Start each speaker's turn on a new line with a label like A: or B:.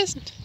A: Isn't.